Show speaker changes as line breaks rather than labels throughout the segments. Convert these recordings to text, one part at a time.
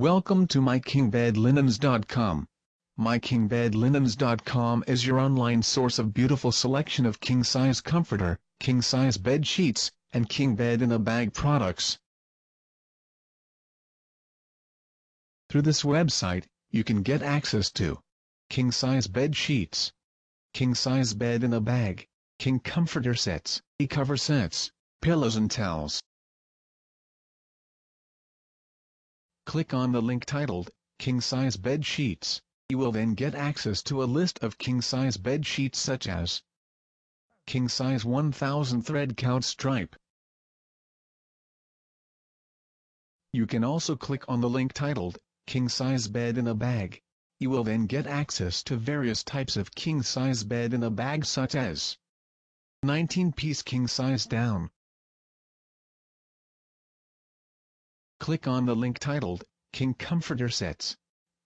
Welcome to mykingbedlinens.com. Mykingbedlinens.com is your online source of beautiful selection of king-size comforter, king-size bed sheets, and king bed in a bag products. Through this website, you can get access to king-size bed sheets, king-size bed in a bag, king comforter sets, duvet cover sets, pillows and towels. Click on the link titled, King Size Bed Sheets. You will then get access to a list of king size bed sheets such as King size 1000 thread count stripe. You can also click on the link titled, King Size Bed in a Bag. You will then get access to various types of king size bed in a bag such as 19-piece king size down, Click on the link titled, King Comforter Sets.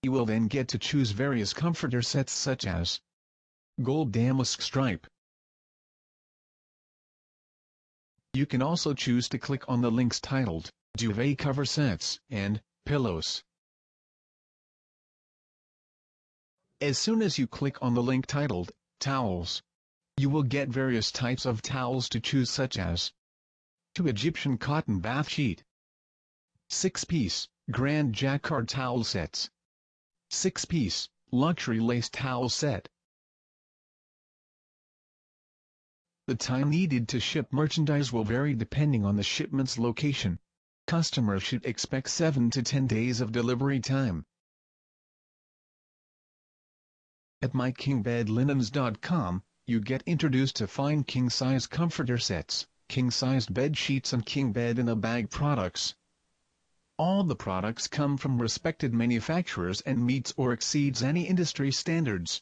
You will then get to choose various comforter sets such as Gold Damask Stripe. You can also choose to click on the links titled, Duvet Cover Sets, and Pillows. As soon as you click on the link titled, Towels, you will get various types of towels to choose such as 2 Egyptian Cotton Bath Sheet 6-piece, Grand Jacquard towel sets. 6-piece, luxury lace towel set. The time needed to ship merchandise will vary depending on the shipment's location. Customers should expect 7 to 10 days of delivery time. At mykingbedlinens.com, you get introduced to fine king-size comforter sets, king-sized bed sheets and king bed in a bag products. All the products come from respected manufacturers and meets or exceeds any industry standards.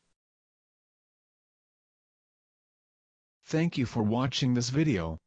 Thank you for watching this video.